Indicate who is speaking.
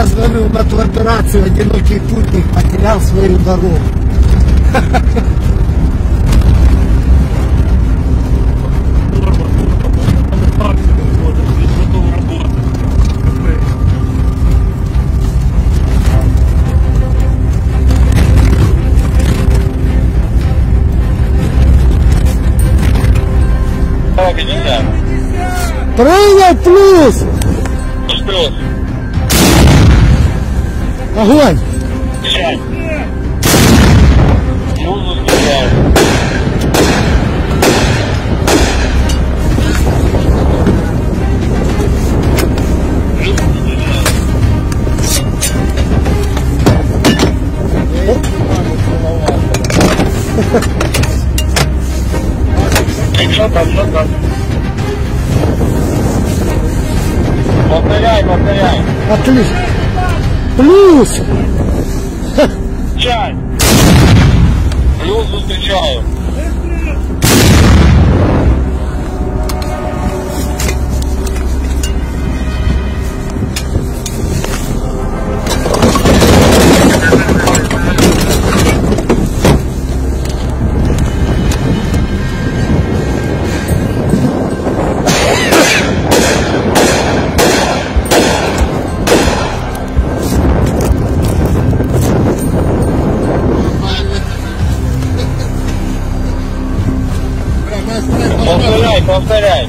Speaker 1: позвонил на ту операцию, одинокий путник потерял свою дорогу. Принял плюс!
Speaker 2: Плюс.
Speaker 1: Огонь!
Speaker 2: Стреляю. Плюс стреляю. Что там, что там? Повторяй, повторяй.
Speaker 1: Отлично! Плюс!
Speaker 2: Чай. Плюс зустрічаю. Повторяй, повторяй.